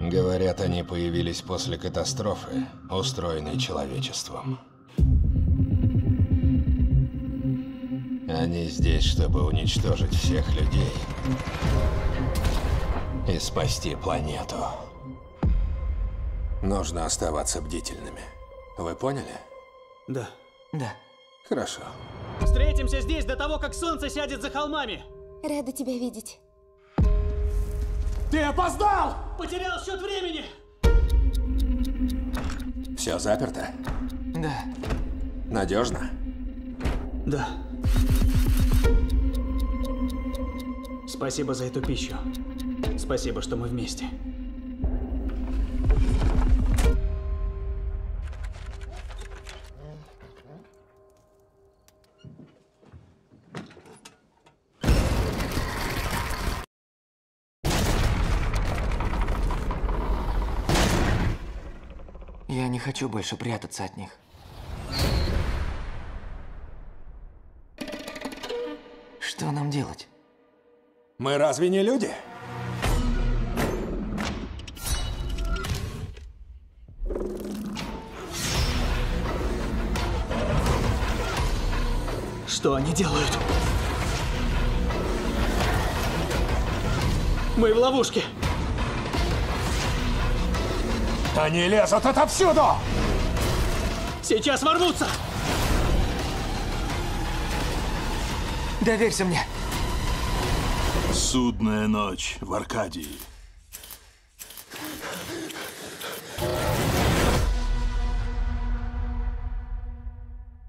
Говорят, они появились после катастрофы, устроенной человечеством. Они здесь, чтобы уничтожить всех людей и спасти планету. Нужно оставаться бдительными. Вы поняли? Да. Да. Хорошо. Встретимся здесь до того, как солнце сядет за холмами. Рада тебя видеть. Ты опоздал! Потерял счет времени! Все заперто? Да. Надежно? Да. Спасибо за эту пищу. Спасибо, что мы вместе. Я не хочу больше прятаться от них. Что нам делать? Мы разве не люди? Что они делают? Мы в ловушке. Они лезут отовсюду! Сейчас ворвутся! Доверься мне. Судная ночь в Аркадии.